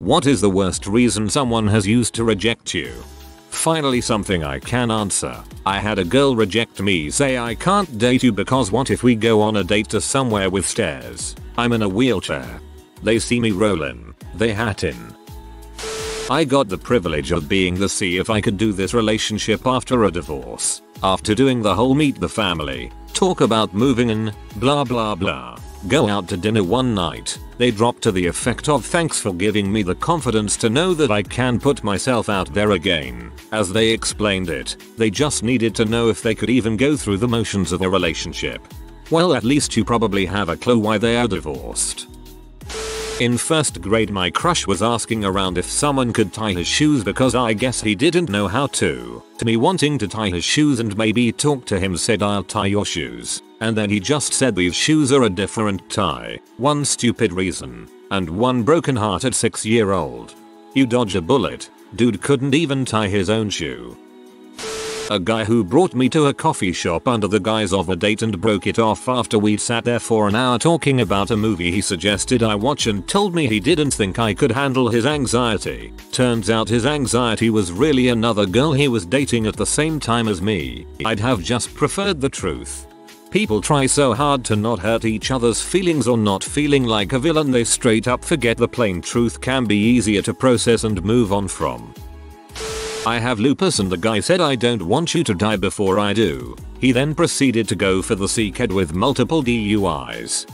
What is the worst reason someone has used to reject you? Finally something I can answer. I had a girl reject me say I can't date you because what if we go on a date to somewhere with stairs? I'm in a wheelchair. They see me rollin'. They hat in. I got the privilege of being the see if I could do this relationship after a divorce. After doing the whole meet the family, talk about moving in, blah blah blah. Go out to dinner one night. They drop to the effect of thanks for giving me the confidence to know that I can put myself out there again. As they explained it, they just needed to know if they could even go through the motions of a relationship. Well at least you probably have a clue why they are divorced. In first grade my crush was asking around if someone could tie his shoes because I guess he didn't know how to. To me wanting to tie his shoes and maybe talk to him said I'll tie your shoes. And then he just said these shoes are a different tie. One stupid reason. And one broken heart at 6 year old. You dodge a bullet. Dude couldn't even tie his own shoe. A guy who brought me to a coffee shop under the guise of a date and broke it off after we'd sat there for an hour talking about a movie he suggested I watch and told me he didn't think I could handle his anxiety. Turns out his anxiety was really another girl he was dating at the same time as me. I'd have just preferred the truth. People try so hard to not hurt each other's feelings or not feeling like a villain they straight up forget the plain truth can be easier to process and move on from. I have lupus and the guy said I don't want you to die before I do. He then proceeded to go for the C-kid with multiple DUIs.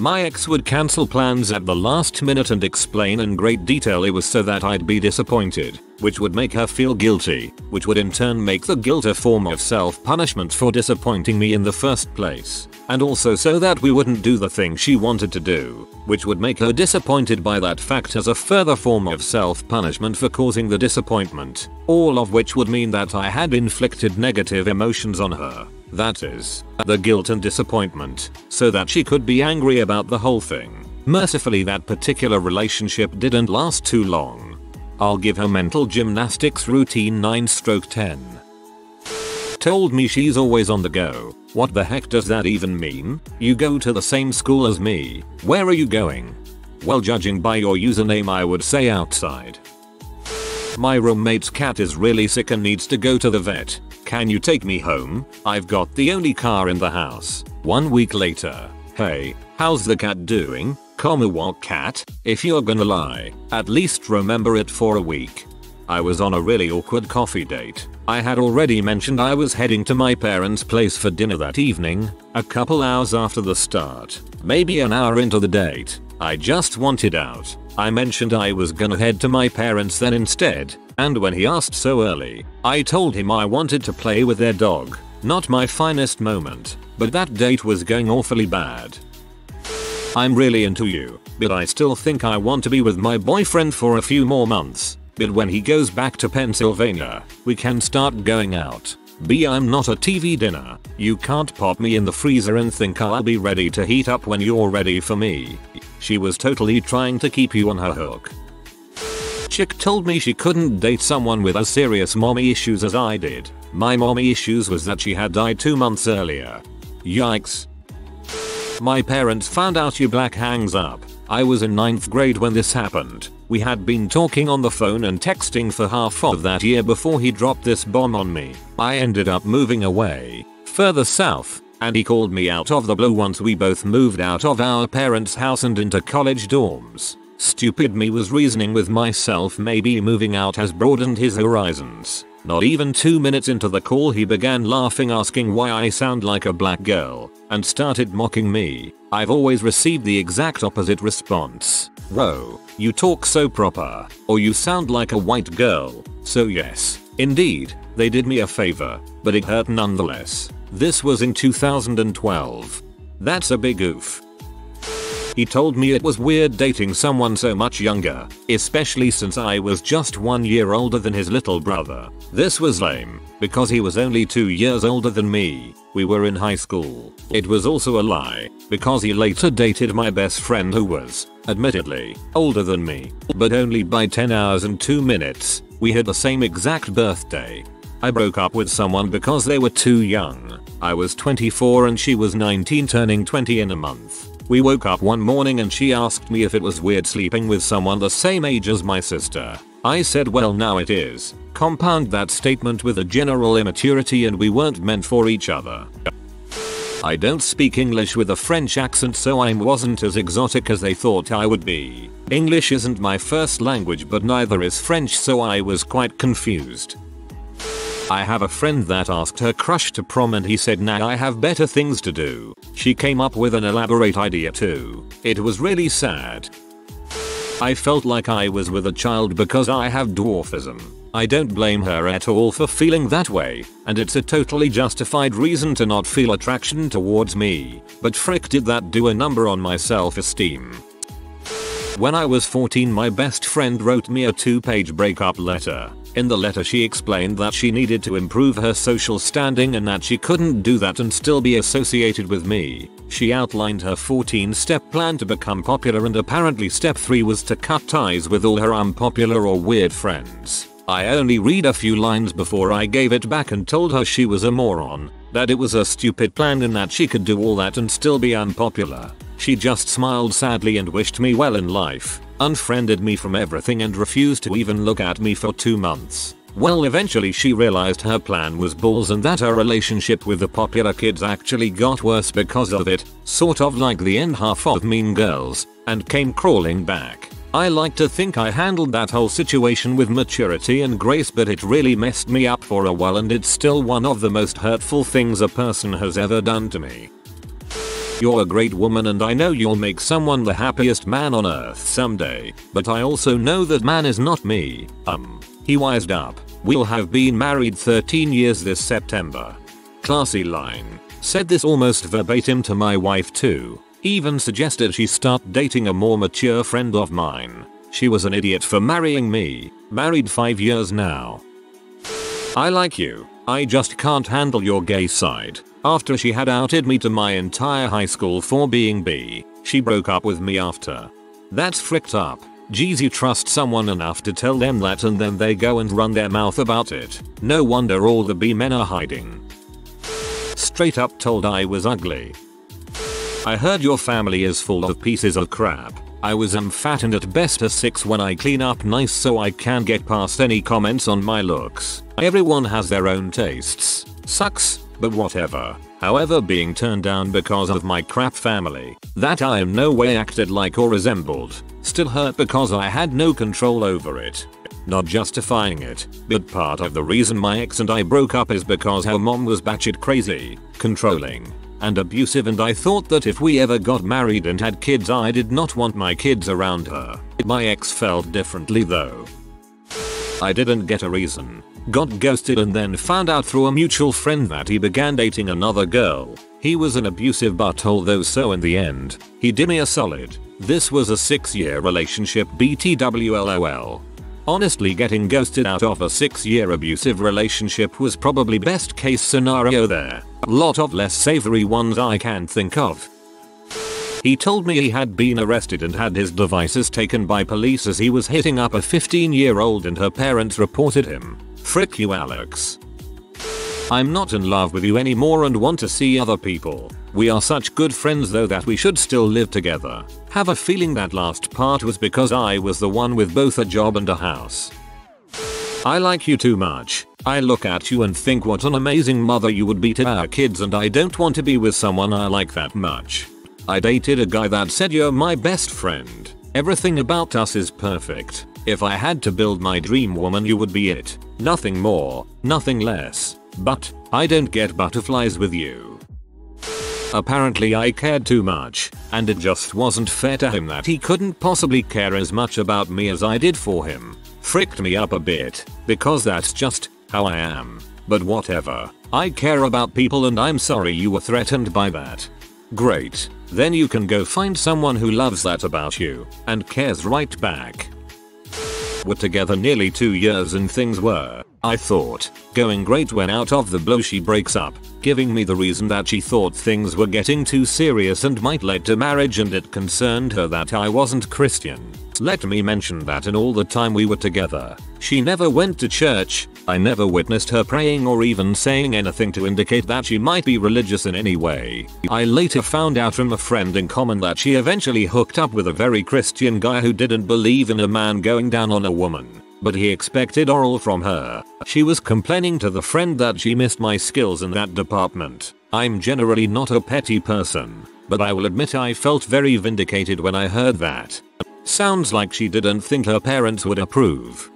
My ex would cancel plans at the last minute and explain in great detail it was so that I'd be disappointed, which would make her feel guilty, which would in turn make the guilt a form of self-punishment for disappointing me in the first place and also so that we wouldn't do the thing she wanted to do, which would make her disappointed by that fact as a further form of self-punishment for causing the disappointment, all of which would mean that I had inflicted negative emotions on her. That is, the guilt and disappointment, so that she could be angry about the whole thing. Mercifully that particular relationship didn't last too long. I'll give her mental gymnastics routine 9 stroke 10. Told me she's always on the go. What the heck does that even mean? You go to the same school as me. Where are you going? Well judging by your username I would say outside. My roommate's cat is really sick and needs to go to the vet. Can you take me home? I've got the only car in the house. One week later. Hey, how's the cat doing? Comma what cat? If you're gonna lie, at least remember it for a week. I was on a really awkward coffee date. I had already mentioned I was heading to my parents' place for dinner that evening, a couple hours after the start. Maybe an hour into the date. I just wanted out. I mentioned I was gonna head to my parents then instead, and when he asked so early, I told him I wanted to play with their dog. Not my finest moment, but that date was going awfully bad. I'm really into you, but I still think I want to be with my boyfriend for a few more months. But when he goes back to Pennsylvania, we can start going out. B I'm not a TV dinner. You can't pop me in the freezer and think I'll be ready to heat up when you're ready for me. She was totally trying to keep you on her hook. Chick told me she couldn't date someone with as serious mommy issues as I did. My mommy issues was that she had died 2 months earlier. Yikes. My parents found out you black hangs up. I was in 9th grade when this happened. We had been talking on the phone and texting for half of that year before he dropped this bomb on me. I ended up moving away, further south, and he called me out of the blue once we both moved out of our parents' house and into college dorms. Stupid me was reasoning with myself maybe moving out has broadened his horizons. Not even 2 minutes into the call he began laughing asking why I sound like a black girl, and started mocking me. I've always received the exact opposite response. Whoa, you talk so proper, or you sound like a white girl. So yes, indeed, they did me a favor, but it hurt nonetheless. This was in 2012. That's a big oof. He told me it was weird dating someone so much younger, especially since I was just one year older than his little brother. This was lame, because he was only two years older than me. We were in high school. It was also a lie, because he later dated my best friend who was, admittedly, older than me, but only by 10 hours and 2 minutes. We had the same exact birthday. I broke up with someone because they were too young. I was 24 and she was 19 turning 20 in a month. We woke up one morning and she asked me if it was weird sleeping with someone the same age as my sister. I said well now it is. Compound that statement with a general immaturity and we weren't meant for each other. I don't speak English with a French accent so I wasn't as exotic as they thought I would be. English isn't my first language but neither is French so I was quite confused. I have a friend that asked her crush to prom and he said nah I have better things to do. She came up with an elaborate idea too. It was really sad. I felt like I was with a child because I have dwarfism. I don't blame her at all for feeling that way, and it's a totally justified reason to not feel attraction towards me, but frick did that do a number on my self-esteem. When I was 14 my best friend wrote me a two page breakup letter. In the letter she explained that she needed to improve her social standing and that she couldn't do that and still be associated with me. She outlined her 14 step plan to become popular and apparently step 3 was to cut ties with all her unpopular or weird friends. I only read a few lines before I gave it back and told her she was a moron, that it was a stupid plan and that she could do all that and still be unpopular. She just smiled sadly and wished me well in life, unfriended me from everything and refused to even look at me for 2 months. Well eventually she realized her plan was balls and that her relationship with the popular kids actually got worse because of it, sort of like the end half of Mean Girls, and came crawling back. I like to think I handled that whole situation with maturity and grace but it really messed me up for a while and it's still one of the most hurtful things a person has ever done to me. You're a great woman and I know you'll make someone the happiest man on earth someday, but I also know that man is not me. Um. He wised up. We'll have been married 13 years this September. Classy line. Said this almost verbatim to my wife too. Even suggested she start dating a more mature friend of mine. She was an idiot for marrying me. Married 5 years now. I like you. I just can't handle your gay side. After she had outed me to my entire high school for being B, she broke up with me after. That's fricked up. Geez you trust someone enough to tell them that and then they go and run their mouth about it. No wonder all the B men are hiding. Straight up told I was ugly. I heard your family is full of pieces of crap. I was am fat and at best a 6 when I clean up nice so I can get past any comments on my looks. Everyone has their own tastes. Sucks, but whatever. However being turned down because of my crap family, that I in no way acted like or resembled, still hurt because I had no control over it. Not justifying it, but part of the reason my ex and I broke up is because her mom was batshit crazy, controlling, and abusive and I thought that if we ever got married and had kids I did not want my kids around her. My ex felt differently though. I didn't get a reason. Got ghosted and then found out through a mutual friend that he began dating another girl. He was an abusive butthole though so in the end, he did me a solid. This was a 6 year relationship BTWLOL. Honestly getting ghosted out of a 6 year abusive relationship was probably best case scenario there. A Lot of less savory ones I can think of. He told me he had been arrested and had his devices taken by police as he was hitting up a 15 year old and her parents reported him. Frick you Alex. I'm not in love with you anymore and want to see other people. We are such good friends though that we should still live together. Have a feeling that last part was because I was the one with both a job and a house. I like you too much. I look at you and think what an amazing mother you would be to our kids and I don't want to be with someone I like that much. I dated a guy that said you're my best friend. Everything about us is perfect. If I had to build my dream woman you would be it. Nothing more, nothing less. But, I don't get butterflies with you. Apparently I cared too much, and it just wasn't fair to him that he couldn't possibly care as much about me as I did for him. Fricked me up a bit, because that's just how I am. But whatever. I care about people and I'm sorry you were threatened by that. Great. Then you can go find someone who loves that about you and cares right back. We're together nearly 2 years and things were I thought, going great when out of the blue she breaks up, giving me the reason that she thought things were getting too serious and might lead to marriage and it concerned her that I wasn't Christian. Let me mention that in all the time we were together, she never went to church, I never witnessed her praying or even saying anything to indicate that she might be religious in any way. I later found out from a friend in common that she eventually hooked up with a very Christian guy who didn't believe in a man going down on a woman but he expected oral from her. She was complaining to the friend that she missed my skills in that department. I'm generally not a petty person, but I will admit I felt very vindicated when I heard that. Sounds like she didn't think her parents would approve.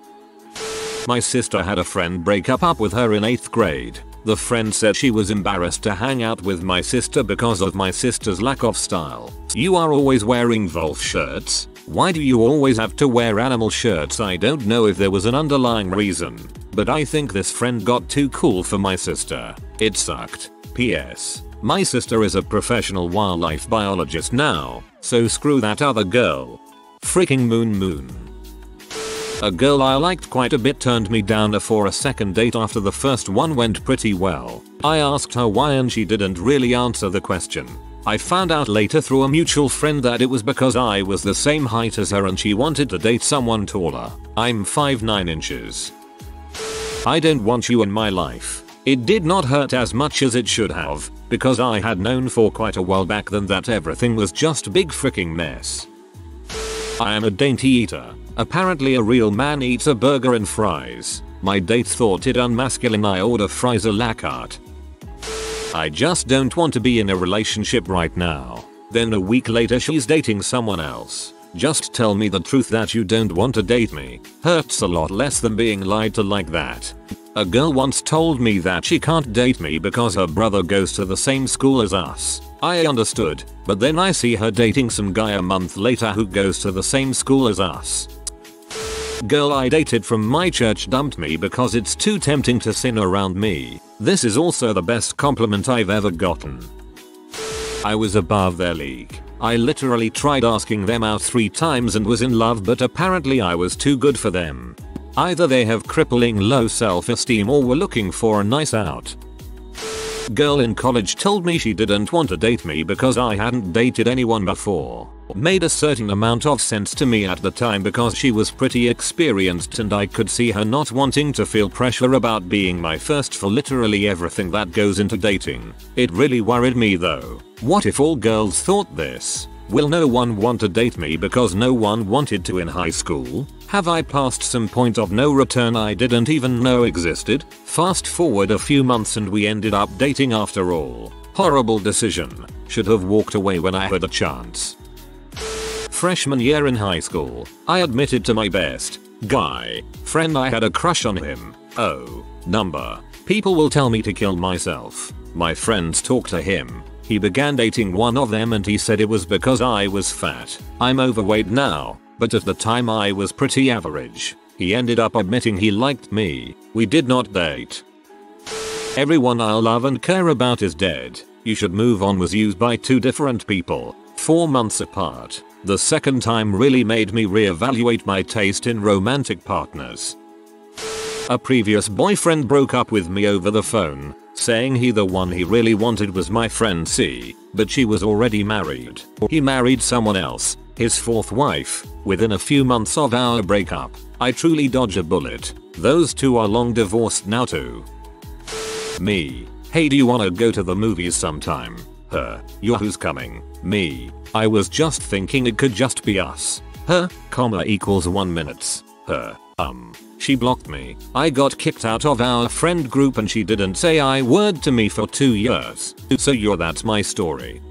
My sister had a friend break up up with her in 8th grade. The friend said she was embarrassed to hang out with my sister because of my sister's lack of style. You are always wearing Wolf shirts, why do you always have to wear animal shirts? I don't know if there was an underlying reason, but I think this friend got too cool for my sister. It sucked. P.S. My sister is a professional wildlife biologist now, so screw that other girl. Freaking moon moon. A girl I liked quite a bit turned me down for a second date after the first one went pretty well. I asked her why and she didn't really answer the question. I found out later through a mutual friend that it was because I was the same height as her and she wanted to date someone taller. I'm 5'9 inches. I don't want you in my life. It did not hurt as much as it should have, because I had known for quite a while back then that everything was just a big freaking mess. I am a dainty eater. Apparently a real man eats a burger and fries. My date thought it unmasculine I order fries a la carte. I just don't want to be in a relationship right now. Then a week later she's dating someone else. Just tell me the truth that you don't want to date me. Hurts a lot less than being lied to like that. A girl once told me that she can't date me because her brother goes to the same school as us. I understood, but then I see her dating some guy a month later who goes to the same school as us. Girl I dated from my church dumped me because it's too tempting to sin around me. This is also the best compliment I've ever gotten. I was above their league. I literally tried asking them out 3 times and was in love but apparently I was too good for them. Either they have crippling low self-esteem or were looking for a nice out. Girl in college told me she didn't want to date me because I hadn't dated anyone before. Made a certain amount of sense to me at the time because she was pretty experienced and I could see her not wanting to feel pressure about being my first for literally everything that goes into dating. It really worried me though. What if all girls thought this? Will no one want to date me because no one wanted to in high school? Have I passed some point of no return I didn't even know existed? Fast forward a few months and we ended up dating after all. Horrible decision. Should have walked away when I had a chance. Freshman year in high school, I admitted to my best guy friend I had a crush on him. Oh, number. People will tell me to kill myself. My friends talked to him. He began dating one of them and he said it was because I was fat. I'm overweight now, but at the time I was pretty average. He ended up admitting he liked me. We did not date. Everyone I love and care about is dead. You should move on was used by two different people, 4 months apart. The second time really made me reevaluate my taste in romantic partners. A previous boyfriend broke up with me over the phone, saying he the one he really wanted was my friend C, but she was already married. or He married someone else, his fourth wife, within a few months of our breakup. I truly dodge a bullet. Those two are long divorced now too. Me. Hey do you wanna go to the movies sometime? Her. Yo who's coming? Me. I was just thinking it could just be us. Her, comma equals 1 minutes. Her, um. She blocked me. I got kicked out of our friend group and she didn't say I word to me for 2 years. So you're that's my story.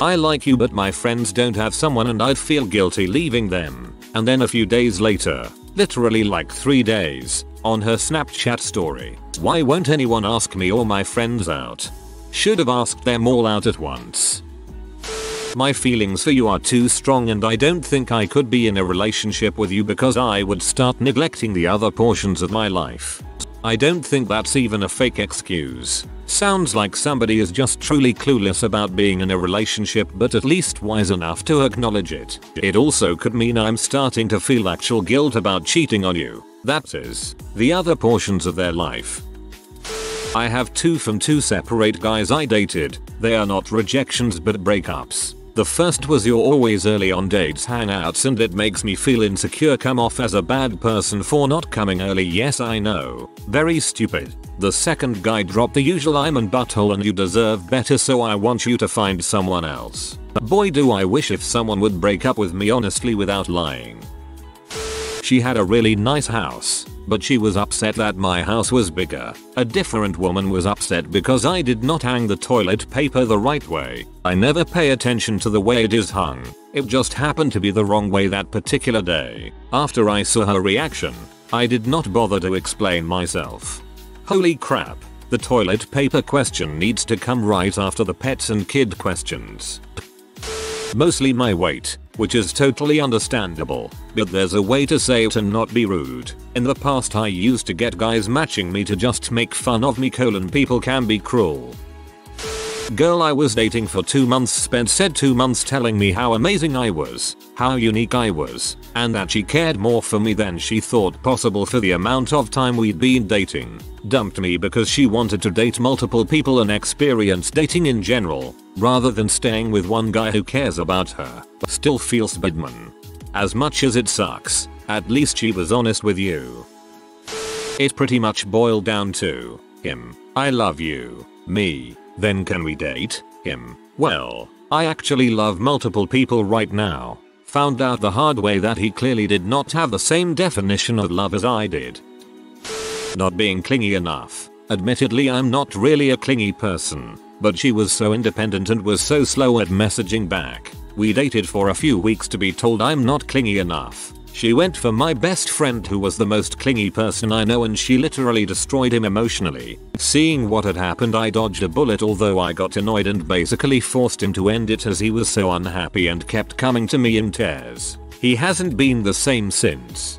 I like you but my friends don't have someone and I'd feel guilty leaving them. And then a few days later, literally like 3 days, on her Snapchat story, why won't anyone ask me or my friends out? Should have asked them all out at once. My feelings for you are too strong and I don't think I could be in a relationship with you because I would start neglecting the other portions of my life. I don't think that's even a fake excuse. Sounds like somebody is just truly clueless about being in a relationship but at least wise enough to acknowledge it. It also could mean I'm starting to feel actual guilt about cheating on you. That is, the other portions of their life. I have two from two separate guys I dated. They are not rejections but breakups. The first was you're always early on dates hangouts and it makes me feel insecure come off as a bad person for not coming early yes I know. Very stupid. The second guy dropped the usual I'm an butthole and you deserve better so I want you to find someone else. Boy do I wish if someone would break up with me honestly without lying. She had a really nice house, but she was upset that my house was bigger. A different woman was upset because I did not hang the toilet paper the right way. I never pay attention to the way it is hung. It just happened to be the wrong way that particular day. After I saw her reaction, I did not bother to explain myself. Holy crap. The toilet paper question needs to come right after the pets and kid questions. Mostly my weight, which is totally understandable, but there's a way to say it and not be rude. In the past I used to get guys matching me to just make fun of me colon people can be cruel. Girl I was dating for 2 months spent said 2 months telling me how amazing I was, how unique I was, and that she cared more for me than she thought possible for the amount of time we'd been dating. Dumped me because she wanted to date multiple people and experience dating in general, rather than staying with one guy who cares about her. but Still feels badman. As much as it sucks, at least she was honest with you. It pretty much boiled down to him. I love you. Me. Then can we date? Him. Well, I actually love multiple people right now. Found out the hard way that he clearly did not have the same definition of love as I did. Not being clingy enough. Admittedly I'm not really a clingy person, but she was so independent and was so slow at messaging back. We dated for a few weeks to be told I'm not clingy enough. She went for my best friend who was the most clingy person I know and she literally destroyed him emotionally. Seeing what had happened I dodged a bullet although I got annoyed and basically forced him to end it as he was so unhappy and kept coming to me in tears. He hasn't been the same since.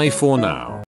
Bye for now.